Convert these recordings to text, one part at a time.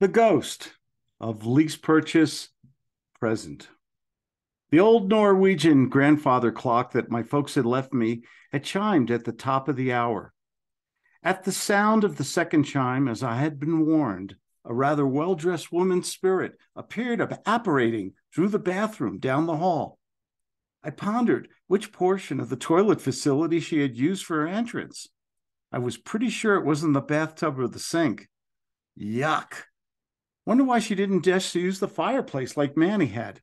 The ghost of lease purchase present. The old Norwegian grandfather clock that my folks had left me had chimed at the top of the hour. At the sound of the second chime, as I had been warned, a rather well dressed woman's spirit appeared apparating through the bathroom down the hall. I pondered which portion of the toilet facility she had used for her entrance. I was pretty sure it wasn't the bathtub or the sink. Yuck. Wonder why she didn't just use the fireplace like Manny had.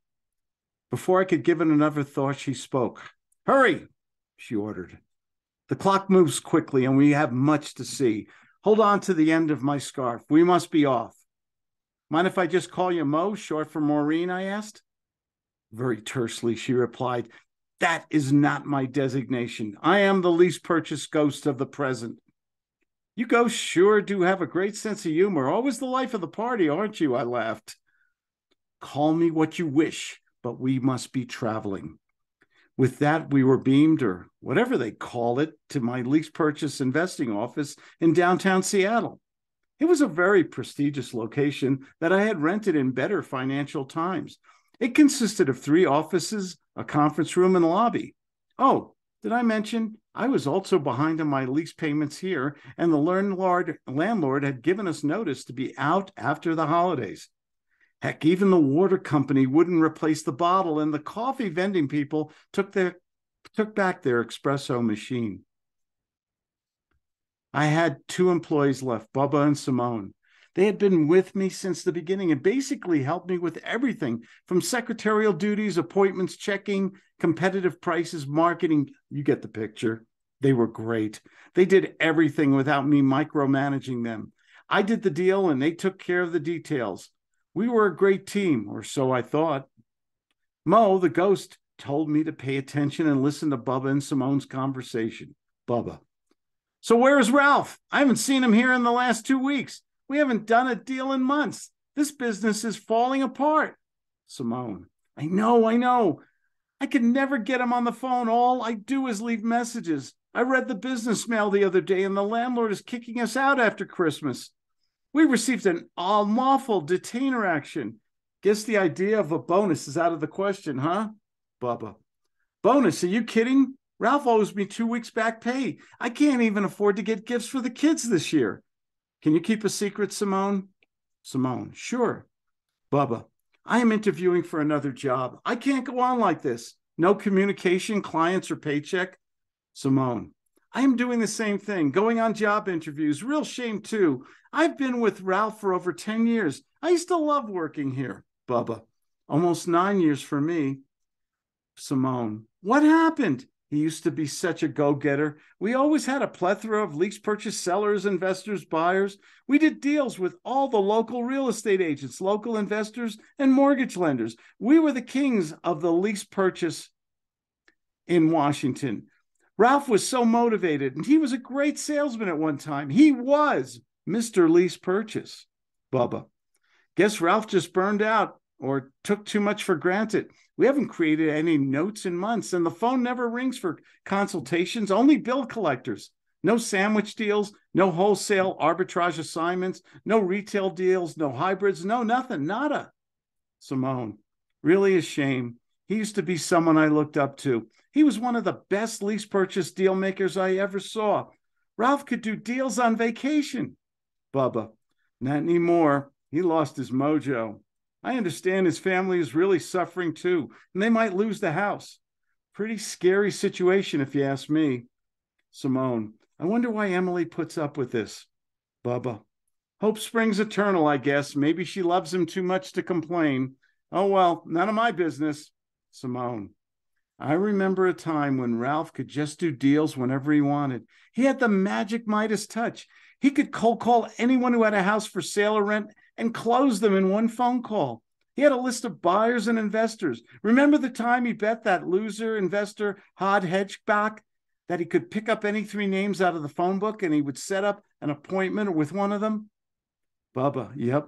Before I could give it another thought, she spoke. Hurry, she ordered. The clock moves quickly and we have much to see. Hold on to the end of my scarf. We must be off. Mind if I just call you Mo, short for Maureen? I asked. Very tersely, she replied, That is not my designation. I am the lease purchase ghost of the present. You go sure do have a great sense of humor. Always the life of the party, aren't you? I laughed. Call me what you wish, but we must be traveling. With that, we were beamed, or whatever they call it, to my lease purchase investing office in downtown Seattle. It was a very prestigious location that I had rented in better financial times. It consisted of three offices, a conference room, and a lobby. Oh, did I mention I was also behind on my lease payments here, and the landlord landlord had given us notice to be out after the holidays. Heck, even the water company wouldn't replace the bottle, and the coffee vending people took their took back their espresso machine. I had two employees left, Bubba and Simone. They had been with me since the beginning and basically helped me with everything from secretarial duties, appointments, checking, competitive prices, marketing. You get the picture. They were great. They did everything without me micromanaging them. I did the deal and they took care of the details. We were a great team, or so I thought. Mo, the ghost, told me to pay attention and listen to Bubba and Simone's conversation. Bubba. So where's Ralph? I haven't seen him here in the last two weeks. We haven't done a deal in months. This business is falling apart. Simone, I know, I know. I can never get him on the phone. All I do is leave messages. I read the business mail the other day, and the landlord is kicking us out after Christmas. We received an unlawful detainer action. Guess the idea of a bonus is out of the question, huh? Bubba. Bonus? Are you kidding? Ralph owes me two weeks back pay. I can't even afford to get gifts for the kids this year. Can you keep a secret, Simone? Simone, sure. Bubba, I am interviewing for another job. I can't go on like this. No communication, clients, or paycheck. Simone, I am doing the same thing, going on job interviews. Real shame, too. I've been with Ralph for over 10 years. I used to love working here. Bubba, almost nine years for me. Simone, what happened? He used to be such a go getter. We always had a plethora of lease purchase sellers, investors, buyers. We did deals with all the local real estate agents, local investors, and mortgage lenders. We were the kings of the lease purchase in Washington. Ralph was so motivated, and he was a great salesman at one time. He was Mr. Lease Purchase. Bubba. Guess Ralph just burned out or took too much for granted. We haven't created any notes in months, and the phone never rings for consultations, only bill collectors. No sandwich deals, no wholesale arbitrage assignments, no retail deals, no hybrids, no nothing, nada. Simone, really a shame. He used to be someone I looked up to. He was one of the best lease purchase deal makers I ever saw. Ralph could do deals on vacation. Bubba, not anymore. He lost his mojo. I understand his family is really suffering too, and they might lose the house. Pretty scary situation, if you ask me. Simone, I wonder why Emily puts up with this. Bubba, hope springs eternal, I guess. Maybe she loves him too much to complain. Oh, well, none of my business. Simone, I remember a time when Ralph could just do deals whenever he wanted. He had the magic Midas touch. He could cold call anyone who had a house for sale or rent and closed them in one phone call. He had a list of buyers and investors. Remember the time he bet that loser investor, Hod Hedgeback, that he could pick up any three names out of the phone book and he would set up an appointment with one of them? Bubba, yep.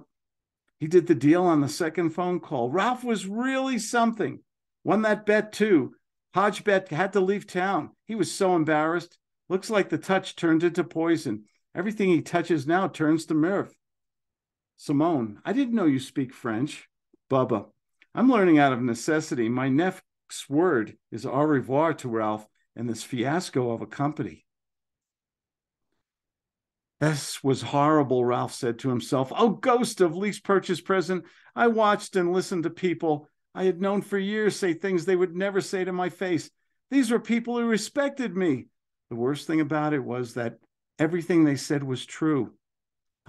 He did the deal on the second phone call. Ralph was really something. Won that bet too. Hodgebet had to leave town. He was so embarrassed. Looks like the touch turned into poison. Everything he touches now turns to merde. Simone, I didn't know you speak French. Bubba, I'm learning out of necessity. My next word is au revoir to Ralph and this fiasco of a company. This was horrible, Ralph said to himself. Oh, ghost of lease purchase present. I watched and listened to people I had known for years say things they would never say to my face. These were people who respected me. The worst thing about it was that everything they said was true.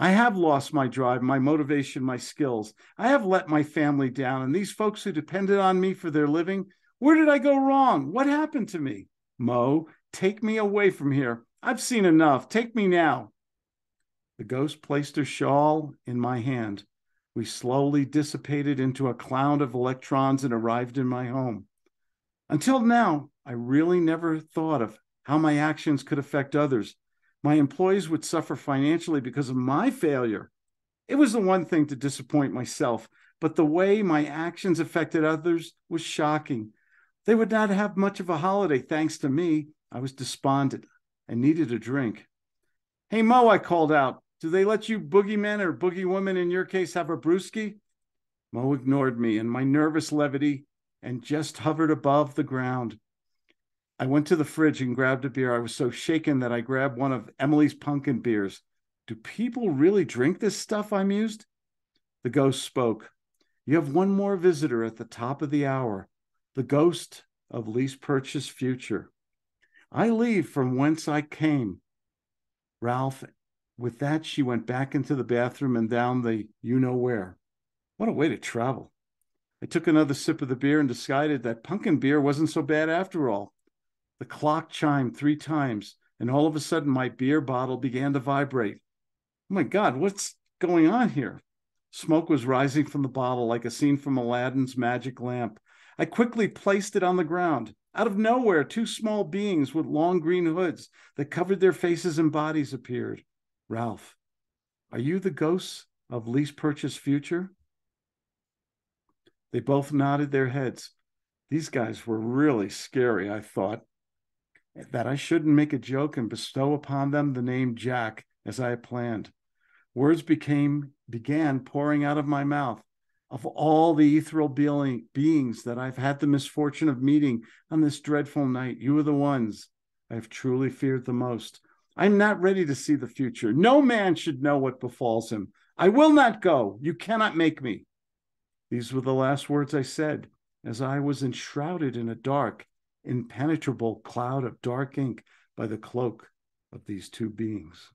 I have lost my drive, my motivation, my skills. I have let my family down. And these folks who depended on me for their living, where did I go wrong? What happened to me? Mo, take me away from here. I've seen enough. Take me now. The ghost placed her shawl in my hand. We slowly dissipated into a cloud of electrons and arrived in my home. Until now, I really never thought of how my actions could affect others. My employees would suffer financially because of my failure. It was the one thing to disappoint myself, but the way my actions affected others was shocking. They would not have much of a holiday thanks to me. I was despondent and needed a drink. Hey, Mo, I called out. Do they let you boogeymen or boogie women in your case have a brewski? Mo ignored me and my nervous levity and just hovered above the ground. I went to the fridge and grabbed a beer. I was so shaken that I grabbed one of Emily's pumpkin beers. Do people really drink this stuff? I mused. The ghost spoke. You have one more visitor at the top of the hour, the ghost of lease purchase future. I leave from whence I came. Ralph with that, she went back into the bathroom and down the you know where. What a way to travel. I took another sip of the beer and decided that pumpkin beer wasn't so bad after all. The clock chimed three times, and all of a sudden my beer bottle began to vibrate. Oh my God, what's going on here? Smoke was rising from the bottle like a scene from Aladdin's magic lamp. I quickly placed it on the ground. Out of nowhere, two small beings with long green hoods that covered their faces and bodies appeared. Ralph, are you the ghosts of lease purchase future? They both nodded their heads. These guys were really scary, I thought. That I shouldn't make a joke and bestow upon them the name Jack as I had planned. Words became began pouring out of my mouth. Of all the ethereal being, beings that I've had the misfortune of meeting on this dreadful night, you are the ones I have truly feared the most. I'm not ready to see the future. No man should know what befalls him. I will not go. You cannot make me. These were the last words I said as I was enshrouded in a dark, impenetrable cloud of dark ink by the cloak of these two beings.